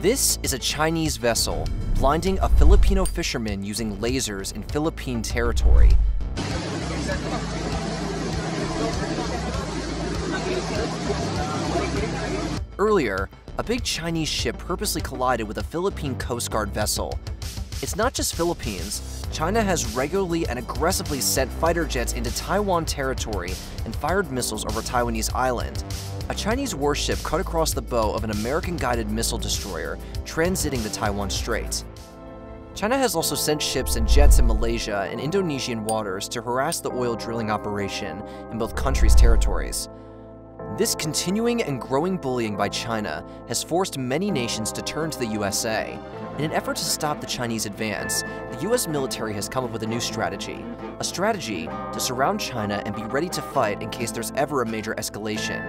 This is a Chinese vessel blinding a Filipino fisherman using lasers in Philippine territory. Earlier, a big Chinese ship purposely collided with a Philippine Coast Guard vessel. It's not just Philippines. China has regularly and aggressively sent fighter jets into Taiwan territory and fired missiles over Taiwanese island. A Chinese warship cut across the bow of an American-guided missile destroyer transiting the Taiwan Strait. China has also sent ships and jets in Malaysia and Indonesian waters to harass the oil drilling operation in both countries' territories. This continuing and growing bullying by China has forced many nations to turn to the USA. In an effort to stop the Chinese advance, the US military has come up with a new strategy. A strategy to surround China and be ready to fight in case there's ever a major escalation.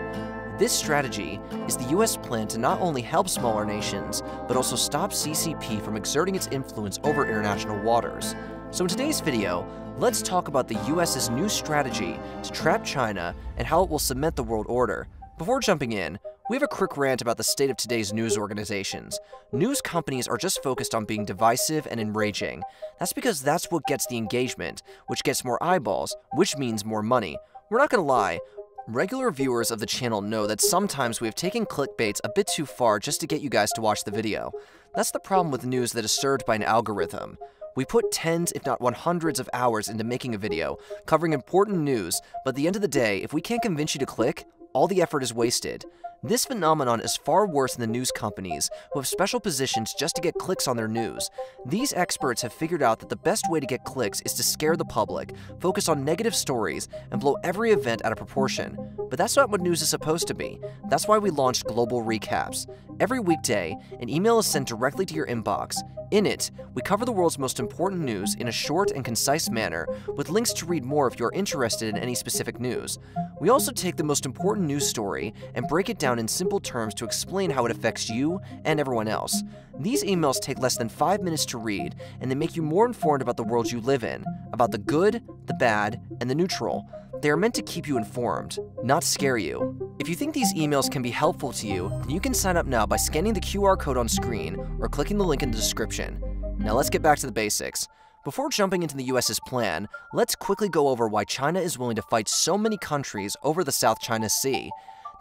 This strategy is the US plan to not only help smaller nations, but also stop CCP from exerting its influence over international waters. So in today's video, let's talk about the US's new strategy to trap China and how it will cement the world order. Before jumping in, we have a quick rant about the state of today's news organizations. News companies are just focused on being divisive and enraging. That's because that's what gets the engagement, which gets more eyeballs, which means more money. We're not gonna lie, Regular viewers of the channel know that sometimes we have taken clickbaits a bit too far just to get you guys to watch the video. That's the problem with news that is served by an algorithm. We put tens, if not 100s of hours into making a video, covering important news, but at the end of the day, if we can't convince you to click, all the effort is wasted. This phenomenon is far worse than the news companies, who have special positions just to get clicks on their news. These experts have figured out that the best way to get clicks is to scare the public, focus on negative stories, and blow every event out of proportion. But that's not what news is supposed to be. That's why we launched Global Recaps. Every weekday, an email is sent directly to your inbox. In it, we cover the world's most important news in a short and concise manner, with links to read more if you're interested in any specific news. We also take the most important news story and break it down in simple terms to explain how it affects you and everyone else. These emails take less than 5 minutes to read, and they make you more informed about the world you live in, about the good, the bad, and the neutral. They are meant to keep you informed, not scare you. If you think these emails can be helpful to you, then you can sign up now by scanning the QR code on screen or clicking the link in the description. Now let's get back to the basics. Before jumping into the US's plan, let's quickly go over why China is willing to fight so many countries over the South China Sea.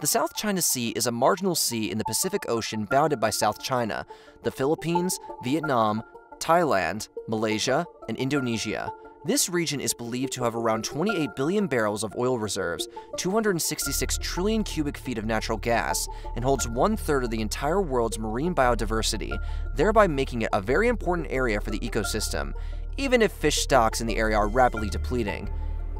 The South China Sea is a marginal sea in the Pacific Ocean bounded by South China, the Philippines, Vietnam, Thailand, Malaysia, and Indonesia. This region is believed to have around 28 billion barrels of oil reserves, 266 trillion cubic feet of natural gas, and holds one third of the entire world's marine biodiversity, thereby making it a very important area for the ecosystem, even if fish stocks in the area are rapidly depleting.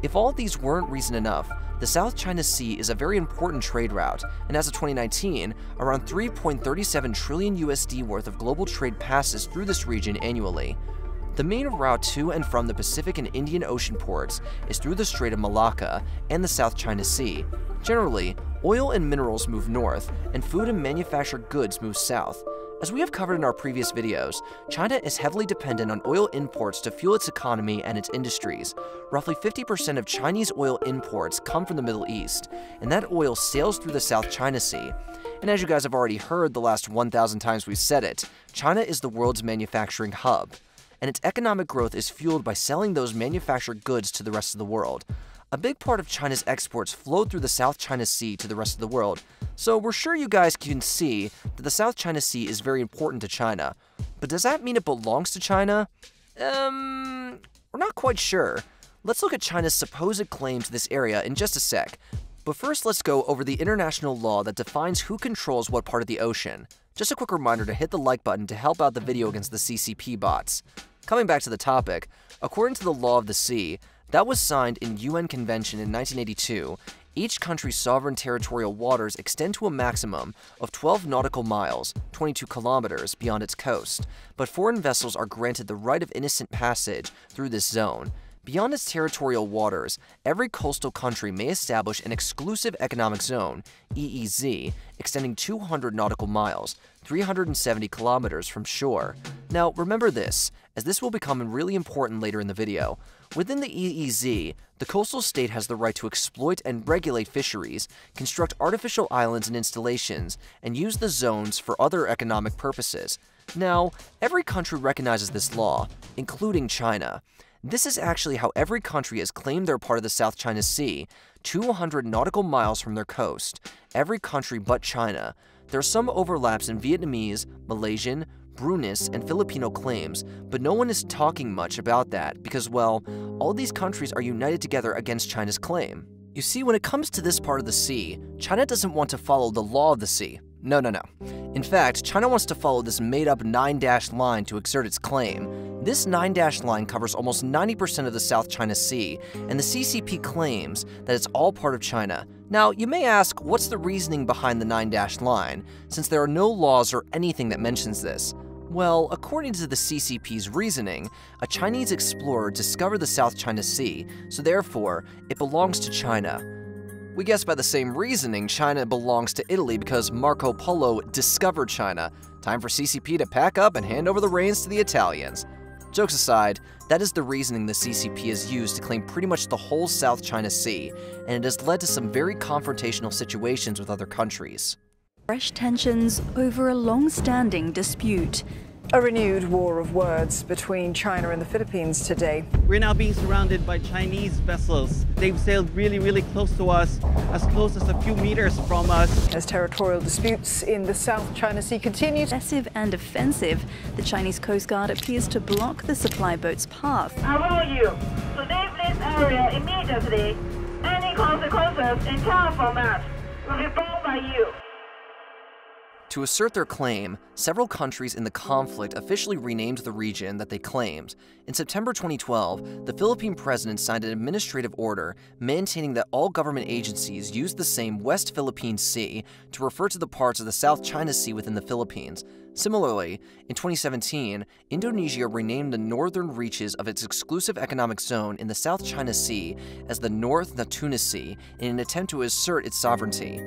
If all these weren't reason enough, the South China Sea is a very important trade route, and as of 2019, around 3.37 trillion USD worth of global trade passes through this region annually. The main route to and from the Pacific and Indian Ocean ports is through the Strait of Malacca and the South China Sea. Generally, oil and minerals move north, and food and manufactured goods move south. As we have covered in our previous videos, China is heavily dependent on oil imports to fuel its economy and its industries. Roughly 50% of Chinese oil imports come from the Middle East, and that oil sails through the South China Sea. And as you guys have already heard the last 1,000 times we've said it, China is the world's manufacturing hub and its economic growth is fueled by selling those manufactured goods to the rest of the world. A big part of China's exports flow through the South China Sea to the rest of the world, so we're sure you guys can see that the South China Sea is very important to China. But does that mean it belongs to China? Um, we're not quite sure. Let's look at China's supposed claim to this area in just a sec. But first, let's go over the international law that defines who controls what part of the ocean. Just a quick reminder to hit the like button to help out the video against the CCP bots. Coming back to the topic, according to the Law of the Sea, that was signed in UN Convention in 1982, each country's sovereign territorial waters extend to a maximum of 12 nautical miles, 22 kilometers, beyond its coast, but foreign vessels are granted the right of innocent passage through this zone. Beyond its territorial waters, every coastal country may establish an exclusive economic zone, EEZ, extending 200 nautical miles, 370 kilometers from shore. Now, remember this, as this will become really important later in the video. Within the EEZ, the coastal state has the right to exploit and regulate fisheries, construct artificial islands and installations, and use the zones for other economic purposes. Now, every country recognizes this law, including China. This is actually how every country has claimed their part of the South China Sea, 200 nautical miles from their coast. Every country but China. There are some overlaps in Vietnamese, Malaysian, Brunei's, and Filipino claims, but no one is talking much about that because, well, all these countries are united together against China's claim. You see, when it comes to this part of the sea, China doesn't want to follow the law of the sea. No, no, no. In fact, China wants to follow this made-up nine-dash line to exert its claim. This nine-dash line covers almost 90% of the South China Sea, and the CCP claims that it's all part of China. Now, you may ask, what's the reasoning behind the nine-dash line, since there are no laws or anything that mentions this? Well, according to the CCP's reasoning, a Chinese explorer discovered the South China Sea, so therefore, it belongs to China. We guess by the same reasoning, China belongs to Italy because Marco Polo discovered China. Time for CCP to pack up and hand over the reins to the Italians. Jokes aside, that is the reasoning the CCP has used to claim pretty much the whole South China Sea, and it has led to some very confrontational situations with other countries. Fresh tensions over a long-standing dispute. A renewed war of words between China and the Philippines today. We're now being surrounded by Chinese vessels. They've sailed really, really close to us, as close as a few meters from us. As territorial disputes in the South China Sea continue. Aggressive and offensive, the Chinese Coast Guard appears to block the supply boat's path. I want you to leave this area immediately. Any consequences in telephone maps will be borne by you. To assert their claim, several countries in the conflict officially renamed the region that they claimed. In September 2012, the Philippine president signed an administrative order maintaining that all government agencies use the same West Philippine Sea to refer to the parts of the South China Sea within the Philippines. Similarly, in 2017, Indonesia renamed the northern reaches of its exclusive economic zone in the South China Sea as the North Natuna Sea in an attempt to assert its sovereignty.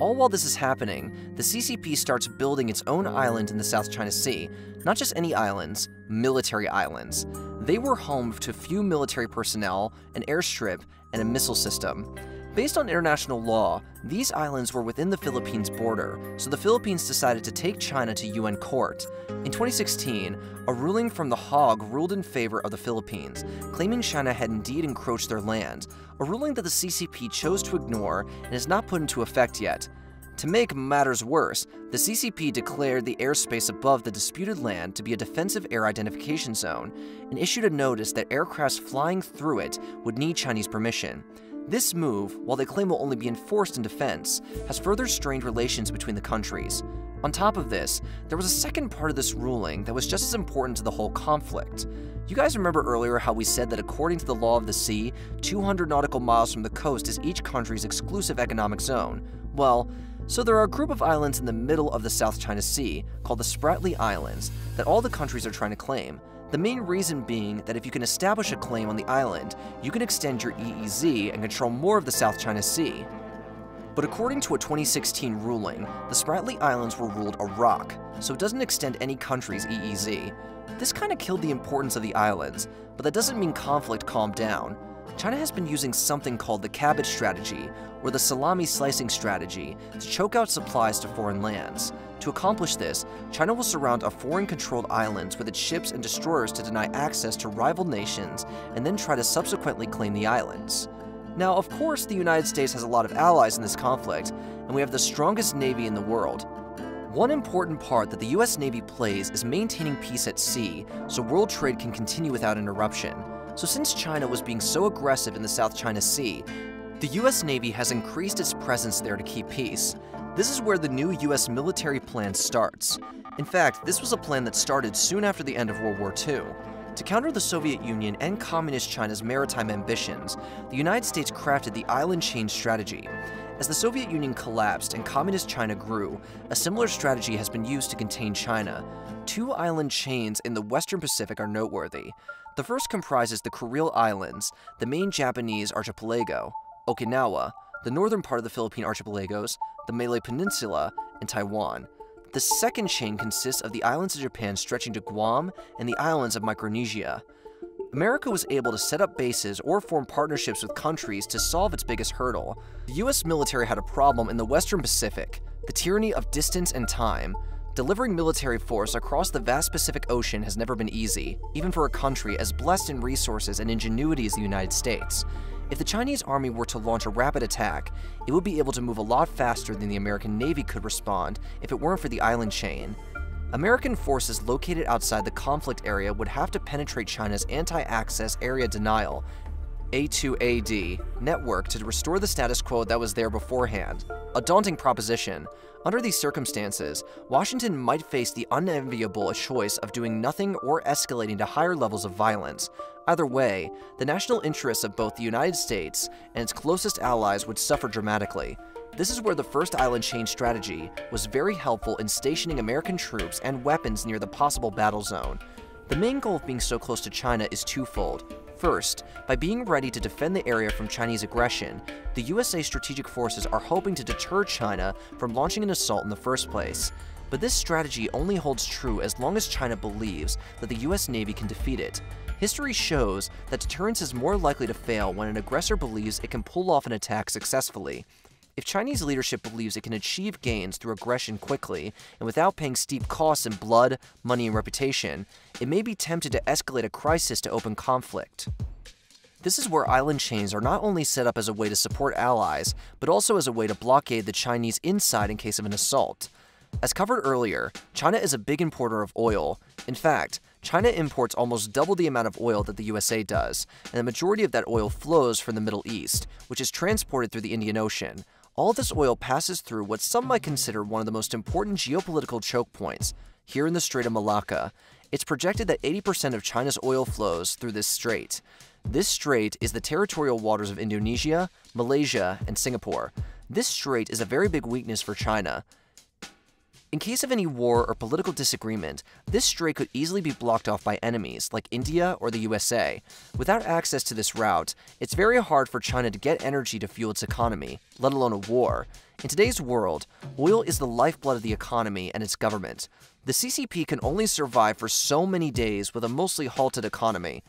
All while this is happening, the CCP starts building its own island in the South China Sea. Not just any islands, military islands. They were home to few military personnel, an airstrip, and a missile system. Based on international law, these islands were within the Philippines border, so the Philippines decided to take China to UN court. In 2016, a ruling from The Hague ruled in favor of the Philippines, claiming China had indeed encroached their land, a ruling that the CCP chose to ignore and is not put into effect yet. To make matters worse, the CCP declared the airspace above the disputed land to be a defensive air identification zone and issued a notice that aircrafts flying through it would need Chinese permission. This move, while they claim will only be enforced in defense, has further strained relations between the countries. On top of this, there was a second part of this ruling that was just as important to the whole conflict. You guys remember earlier how we said that according to the law of the sea, 200 nautical miles from the coast is each country's exclusive economic zone? Well, so there are a group of islands in the middle of the South China Sea, called the Spratly Islands, that all the countries are trying to claim. The main reason being that if you can establish a claim on the island, you can extend your EEZ and control more of the South China Sea. But according to a 2016 ruling, the Spratly Islands were ruled a rock, so it doesn't extend any country's EEZ. This kinda killed the importance of the islands, but that doesn't mean conflict calmed down. China has been using something called the cabbage strategy, or the salami slicing strategy, to choke out supplies to foreign lands. To accomplish this, China will surround a foreign-controlled island with its ships and destroyers to deny access to rival nations, and then try to subsequently claim the islands. Now, of course, the United States has a lot of allies in this conflict, and we have the strongest navy in the world. One important part that the US Navy plays is maintaining peace at sea, so world trade can continue without interruption. So since China was being so aggressive in the South China Sea, the US Navy has increased its presence there to keep peace. This is where the new US military plan starts. In fact, this was a plan that started soon after the end of World War II. To counter the Soviet Union and Communist China's maritime ambitions, the United States crafted the island chain strategy. As the Soviet Union collapsed and Communist China grew, a similar strategy has been used to contain China. Two island chains in the Western Pacific are noteworthy. The first comprises the Kuril Islands, the main Japanese archipelago, Okinawa, the northern part of the Philippine archipelagos, the Malay Peninsula, and Taiwan. The second chain consists of the islands of Japan stretching to Guam and the islands of Micronesia. America was able to set up bases or form partnerships with countries to solve its biggest hurdle. The US military had a problem in the Western Pacific, the tyranny of distance and time. Delivering military force across the vast Pacific Ocean has never been easy, even for a country as blessed in resources and ingenuity as the United States. If the Chinese army were to launch a rapid attack, it would be able to move a lot faster than the American Navy could respond if it weren't for the island chain. American forces located outside the conflict area would have to penetrate China's anti-access area denial A2AD network to restore the status quo that was there beforehand. A daunting proposition. Under these circumstances, Washington might face the unenviable choice of doing nothing or escalating to higher levels of violence. Either way, the national interests of both the United States and its closest allies would suffer dramatically. This is where the First Island Chain strategy was very helpful in stationing American troops and weapons near the possible battle zone. The main goal of being so close to China is twofold. First, by being ready to defend the area from Chinese aggression, the USA strategic forces are hoping to deter China from launching an assault in the first place. But this strategy only holds true as long as China believes that the US Navy can defeat it. History shows that deterrence is more likely to fail when an aggressor believes it can pull off an attack successfully. If Chinese leadership believes it can achieve gains through aggression quickly and without paying steep costs in blood, money, and reputation, it may be tempted to escalate a crisis to open conflict. This is where island chains are not only set up as a way to support allies, but also as a way to blockade the Chinese inside in case of an assault. As covered earlier, China is a big importer of oil. In fact, China imports almost double the amount of oil that the USA does, and the majority of that oil flows from the Middle East, which is transported through the Indian Ocean. All this oil passes through what some might consider one of the most important geopolitical choke points, here in the Strait of Malacca. It's projected that 80% of China's oil flows through this strait. This strait is the territorial waters of Indonesia, Malaysia, and Singapore. This strait is a very big weakness for China. In case of any war or political disagreement, this strait could easily be blocked off by enemies like India or the USA. Without access to this route, it's very hard for China to get energy to fuel its economy, let alone a war. In today's world, oil is the lifeblood of the economy and its government. The CCP can only survive for so many days with a mostly halted economy.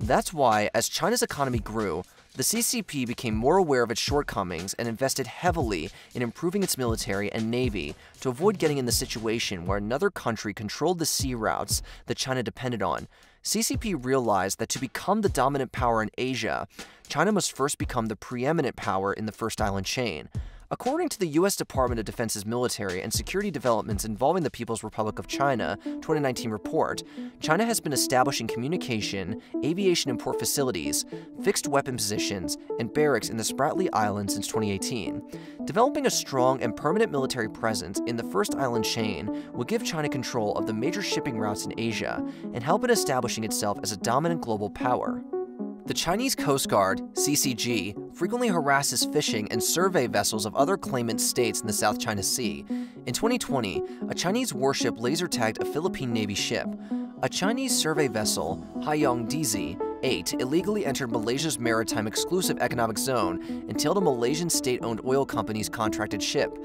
That's why, as China's economy grew, the CCP became more aware of its shortcomings and invested heavily in improving its military and navy to avoid getting in the situation where another country controlled the sea routes that China depended on. CCP realized that to become the dominant power in Asia, China must first become the preeminent power in the First Island chain. According to the U.S. Department of Defense's Military and Security Developments Involving the People's Republic of China 2019 report, China has been establishing communication, aviation and port facilities, fixed weapon positions, and barracks in the Spratly Island since 2018. Developing a strong and permanent military presence in the first island chain will give China control of the major shipping routes in Asia and help in establishing itself as a dominant global power. The Chinese Coast Guard, CCG, frequently harasses fishing and survey vessels of other claimant states in the South China Sea. In 2020, a Chinese warship laser tagged a Philippine Navy ship. A Chinese survey vessel, Haiyang Dizhi 8, illegally entered Malaysia's maritime exclusive economic zone and tailed a Malaysian state owned oil company's contracted ship.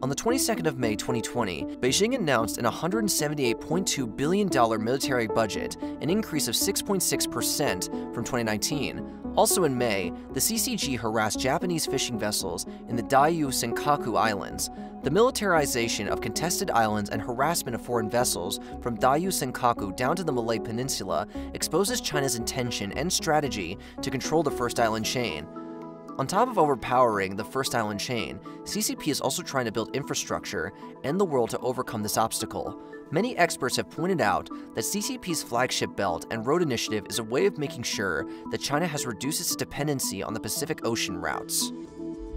On the 22nd of May 2020, Beijing announced an $178.2 billion military budget, an increase of 6.6% from 2019. Also in May, the CCG harassed Japanese fishing vessels in the Diaoyu Senkaku Islands. The militarization of contested islands and harassment of foreign vessels from Diaoyu Senkaku down to the Malay Peninsula exposes China's intention and strategy to control the first island chain. On top of overpowering the first island chain, CCP is also trying to build infrastructure and the world to overcome this obstacle. Many experts have pointed out that CCP's flagship belt and road initiative is a way of making sure that China has reduced its dependency on the Pacific Ocean routes.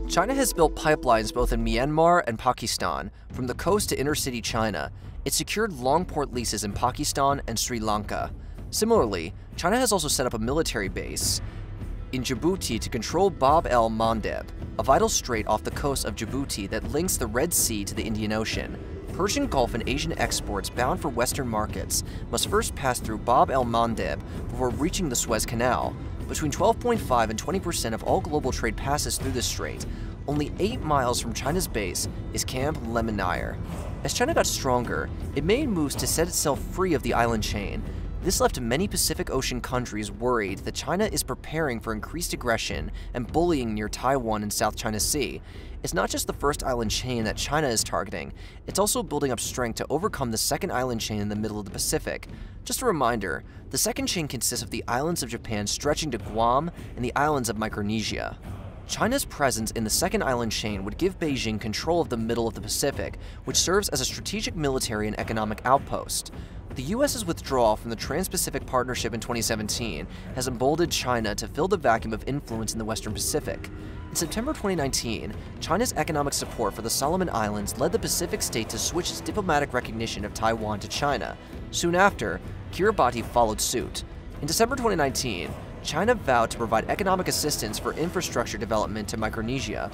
China has built pipelines both in Myanmar and Pakistan, from the coast to inner city China. It secured long port leases in Pakistan and Sri Lanka. Similarly, China has also set up a military base in Djibouti to control Bab el Mandeb, a vital strait off the coast of Djibouti that links the Red Sea to the Indian Ocean. Persian Gulf and Asian exports bound for Western markets must first pass through Bab el Mandeb before reaching the Suez Canal. Between 12.5 and 20% of all global trade passes through this strait. Only 8 miles from China's base is Camp Lemonnier. As China got stronger, it made moves to set itself free of the island chain. This left many Pacific Ocean countries worried that China is preparing for increased aggression and bullying near Taiwan and South China Sea. It's not just the first island chain that China is targeting, it's also building up strength to overcome the second island chain in the middle of the Pacific. Just a reminder, the second chain consists of the islands of Japan stretching to Guam and the islands of Micronesia. China's presence in the second island chain would give Beijing control of the middle of the Pacific, which serves as a strategic military and economic outpost. The US's withdrawal from the Trans Pacific Partnership in 2017 has emboldened China to fill the vacuum of influence in the Western Pacific. In September 2019, China's economic support for the Solomon Islands led the Pacific state to switch its diplomatic recognition of Taiwan to China. Soon after, Kiribati followed suit. In December 2019, China vowed to provide economic assistance for infrastructure development to Micronesia.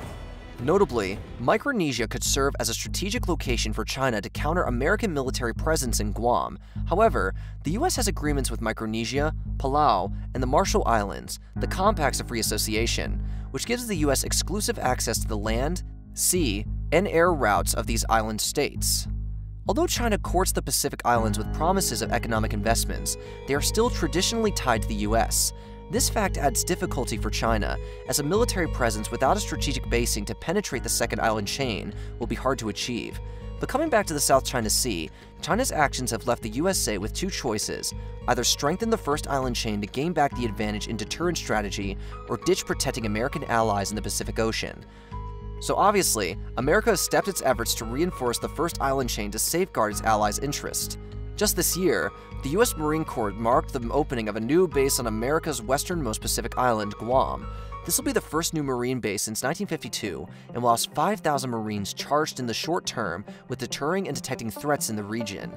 Notably, Micronesia could serve as a strategic location for China to counter American military presence in Guam. However, the US has agreements with Micronesia, Palau, and the Marshall Islands, the Compacts of Free Association, which gives the US exclusive access to the land, sea, and air routes of these island states. Although China courts the Pacific Islands with promises of economic investments, they are still traditionally tied to the US, this fact adds difficulty for China, as a military presence without a strategic basing to penetrate the second island chain will be hard to achieve. But coming back to the South China Sea, China's actions have left the USA with two choices either strengthen the first island chain to gain back the advantage in deterrence strategy, or ditch protecting American allies in the Pacific Ocean. So obviously, America has stepped its efforts to reinforce the first island chain to safeguard its allies' interest. Just this year, the U.S. Marine Corps marked the opening of a new base on America's westernmost Pacific island, Guam. This will be the first new Marine base since 1952 and will house 5,000 Marines charged in the short term with deterring and detecting threats in the region.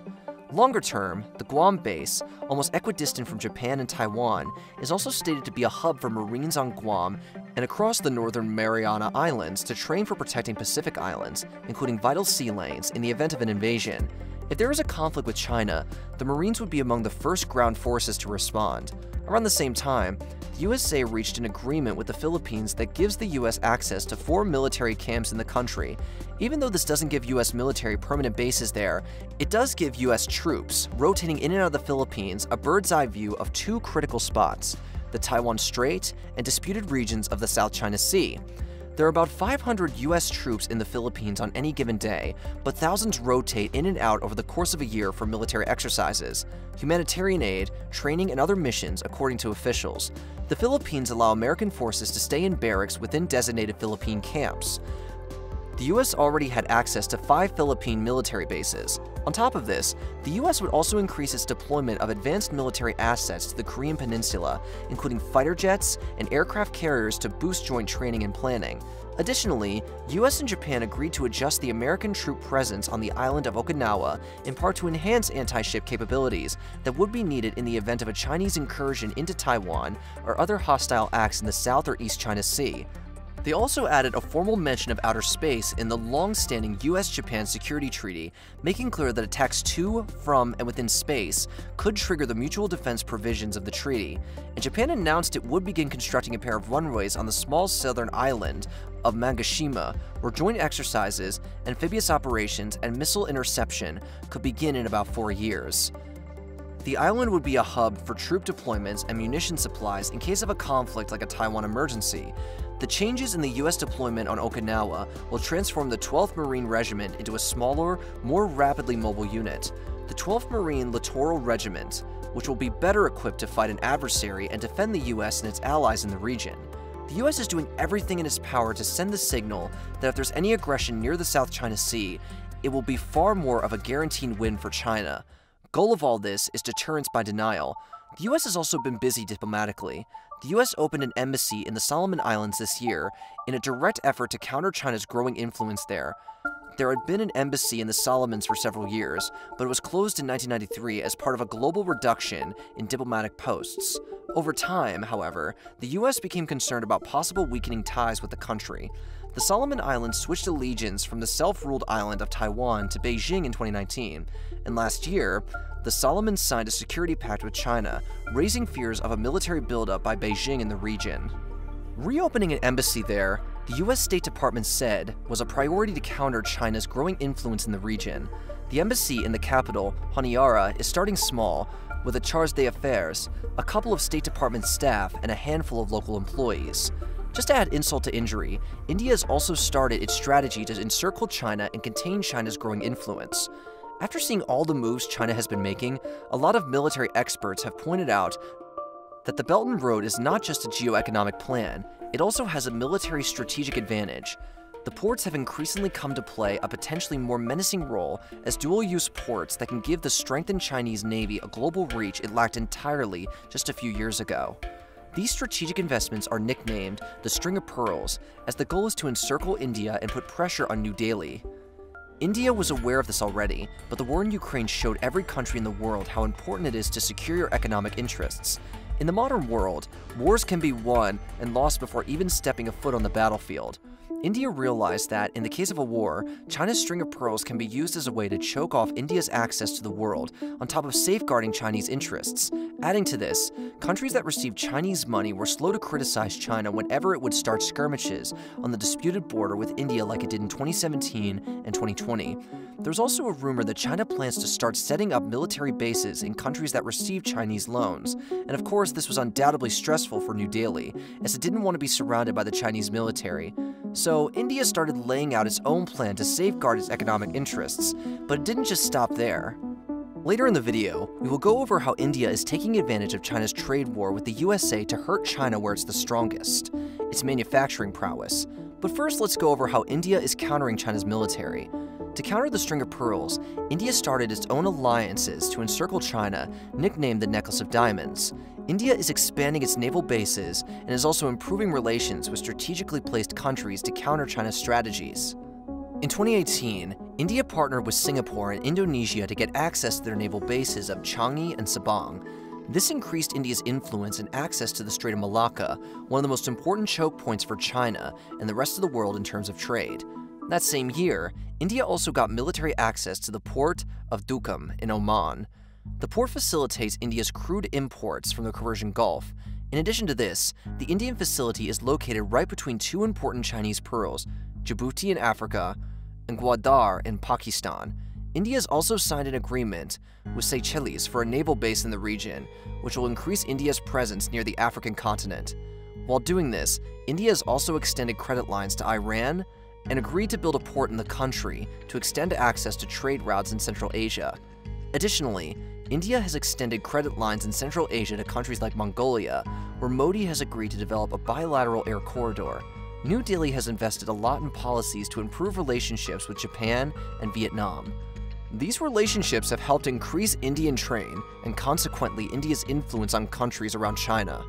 Longer term, the Guam base, almost equidistant from Japan and Taiwan, is also stated to be a hub for Marines on Guam and across the northern Mariana Islands to train for protecting Pacific Islands, including vital sea lanes, in the event of an invasion. If there is a conflict with China, the Marines would be among the first ground forces to respond. Around the same time, the USA reached an agreement with the Philippines that gives the US access to four military camps in the country. Even though this doesn't give US military permanent bases there, it does give US troops, rotating in and out of the Philippines, a bird's eye view of two critical spots the Taiwan Strait and disputed regions of the South China Sea. There are about 500 US troops in the Philippines on any given day, but thousands rotate in and out over the course of a year for military exercises, humanitarian aid, training, and other missions, according to officials. The Philippines allow American forces to stay in barracks within designated Philippine camps. The US already had access to five Philippine military bases. On top of this, the US would also increase its deployment of advanced military assets to the Korean Peninsula, including fighter jets and aircraft carriers to boost joint training and planning. Additionally, US and Japan agreed to adjust the American troop presence on the island of Okinawa in part to enhance anti-ship capabilities that would be needed in the event of a Chinese incursion into Taiwan or other hostile acts in the South or East China Sea. They also added a formal mention of outer space in the long-standing US-Japan Security Treaty, making clear that attacks to, from, and within space could trigger the mutual defense provisions of the treaty, and Japan announced it would begin constructing a pair of runways on the small southern island of Mageshima, where joint exercises, amphibious operations, and missile interception could begin in about four years. The island would be a hub for troop deployments and munition supplies in case of a conflict like a Taiwan emergency, the changes in the US deployment on Okinawa will transform the 12th Marine Regiment into a smaller, more rapidly mobile unit. The 12th Marine Littoral Regiment, which will be better equipped to fight an adversary and defend the US and its allies in the region. The US is doing everything in its power to send the signal that if there's any aggression near the South China Sea, it will be far more of a guaranteed win for China. Goal of all this is deterrence by denial. The US has also been busy diplomatically. The US opened an embassy in the Solomon Islands this year in a direct effort to counter China's growing influence there. There had been an embassy in the Solomons for several years, but it was closed in 1993 as part of a global reduction in diplomatic posts. Over time, however, the US became concerned about possible weakening ties with the country. The Solomon Islands switched allegiance from the self-ruled island of Taiwan to Beijing in 2019, and last year, the Solomons signed a security pact with China, raising fears of a military buildup by Beijing in the region. Reopening an embassy there, the US State Department said, was a priority to counter China's growing influence in the region. The embassy in the capital, Honiara, is starting small, with a charge d'affaires, a couple of State Department staff, and a handful of local employees. Just to add insult to injury, India has also started its strategy to encircle China and contain China's growing influence. After seeing all the moves China has been making, a lot of military experts have pointed out that the Belt and Road is not just a geoeconomic plan, it also has a military strategic advantage. The ports have increasingly come to play a potentially more menacing role as dual-use ports that can give the strengthened Chinese Navy a global reach it lacked entirely just a few years ago. These strategic investments are nicknamed the String of Pearls, as the goal is to encircle India and put pressure on New Delhi. India was aware of this already, but the war in Ukraine showed every country in the world how important it is to secure your economic interests. In the modern world, wars can be won and lost before even stepping a foot on the battlefield. India realized that, in the case of a war, China's string of pearls can be used as a way to choke off India's access to the world, on top of safeguarding Chinese interests. Adding to this, countries that received Chinese money were slow to criticize China whenever it would start skirmishes on the disputed border with India like it did in 2017 and 2020. There's also a rumor that China plans to start setting up military bases in countries that receive Chinese loans. And of course, this was undoubtedly stressful for New Delhi, as it didn't want to be surrounded by the Chinese military. So, India started laying out its own plan to safeguard its economic interests, but it didn't just stop there. Later in the video, we will go over how India is taking advantage of China's trade war with the USA to hurt China where it's the strongest, its manufacturing prowess. But first, let's go over how India is countering China's military. To counter the string of pearls, India started its own alliances to encircle China, nicknamed the Necklace of Diamonds. India is expanding its naval bases and is also improving relations with strategically placed countries to counter China's strategies. In 2018, India partnered with Singapore and Indonesia to get access to their naval bases of Changi and Sabang. This increased India's influence and access to the Strait of Malacca, one of the most important choke points for China and the rest of the world in terms of trade. That same year, India also got military access to the port of Duqm in Oman. The port facilitates India's crude imports from the Persian Gulf. In addition to this, the Indian facility is located right between two important Chinese pearls, Djibouti in Africa and Gwadar in Pakistan. India has also signed an agreement with Seychelles for a naval base in the region, which will increase India's presence near the African continent. While doing this, India has also extended credit lines to Iran, and agreed to build a port in the country to extend access to trade routes in Central Asia. Additionally, India has extended credit lines in Central Asia to countries like Mongolia, where Modi has agreed to develop a bilateral air corridor. New Delhi has invested a lot in policies to improve relationships with Japan and Vietnam. These relationships have helped increase Indian trade and consequently India's influence on countries around China.